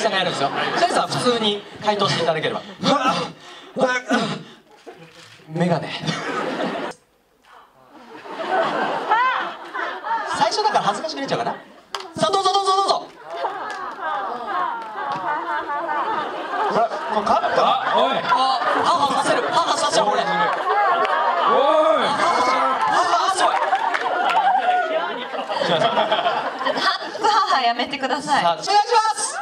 さんがやるんですよ。大さんは普通に回答していただければ。メガネ。最初だから恥ずかしくなっちゃうかな。さあどうぞどうぞどうぞ。これカット？あおい。あ母させる。母させるこれおい。あすごい母やめてくださいさあお願いします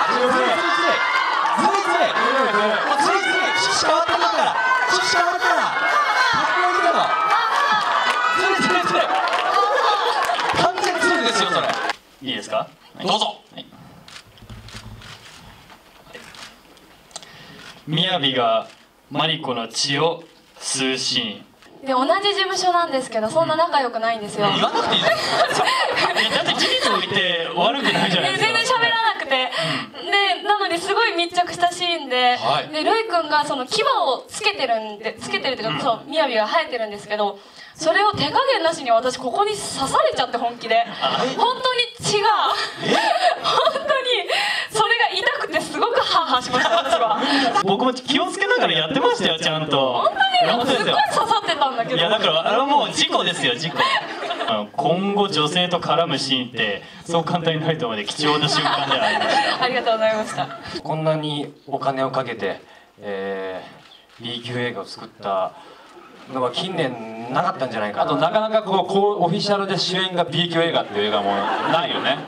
もうついつい趣旨変わってるから趣旨変わってるからかっこいどついついつい完全についですよそれい。いですかどうぞ。みやびがマリコの血を吸うシで同じ事務所なんですけどそんな仲良くないんですよ。言わなくていいですよーンいやだって事実を言って悪くないじゃないでですか全然喋らなくて、でなのですごい密着したシーンで、はい。でルイ君がその牙をつけてるんでつけてるっていうか、そうみやびが生えてるんですけどそれを手加減なしに私ここに刺されちゃって本気で。本当に血が本当にそれが痛くてすごくハーハーしました私は。僕も気をつけながらやってましたよちゃんとすっごい本当ですよ刺さってたんだけど。いやだからあれはもう事故ですよ事故。今後女性と絡むシーンってそう簡単にないと思うので貴重な瞬間ではあります。ありがとうございました。こんなにお金をかけて、えー、B 級映画を作ったのは近年なかったんじゃないかな。あとなかなかこうこうオフィシャルで主演が B 級映画っていう映画もないよね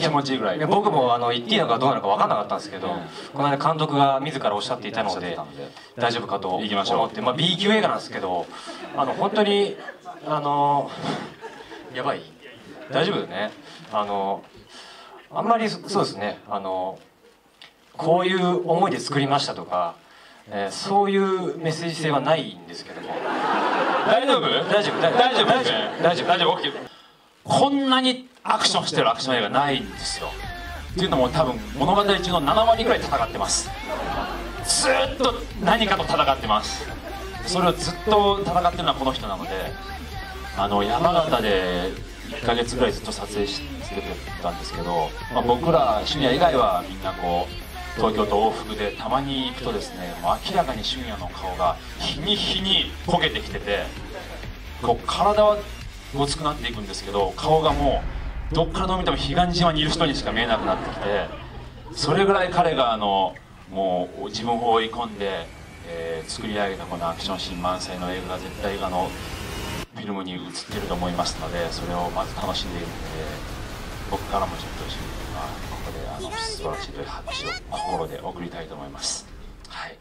気持ちい。いぐらい僕もあの言っていいのかどうなのか分かんなかったんですけど、この間監督が自らおっしゃっていたので。大丈夫かと思行きましょう。って、まあ、B 級映画なんですけどあの本当にあのやばい。大丈夫ね。あのあんまりそそうですね。あのこういう思いで作りましたとか、えーそういうメッセージ性はないんですけども。大丈夫？大丈夫。大大丈夫。大丈夫大丈夫。大丈夫。OK こんなにアクションしてるアクション映画ないんですよ。っていうのも多分物語中の7割ぐらい戦ってます。ずーっと何かと戦ってます。それをずっと戦ってるのはこの人なのであの山形で1ヶ月ぐらいずっと撮影し続けてたんですけど、まあ、僕らシュニア以外はみんなこう東京と往復でたまに行くとですねもう明らかにシュニアの顔が日に日に焦げてきててこう体はごつくなっていくんですけど顔がもうどっからどう見ても彼岸島にいる人にしか見えなくなってきてそれぐらい彼があのもう自分を追い込んで、えー作り上げたこのアクションシーン満載の映画が絶対あのフィルムに映ってると思いますのでそれをまず楽しんでいるので僕からもちょっと一緒に、まあ、ここであの素晴らしいという拍手を心で送りたいと思います。はい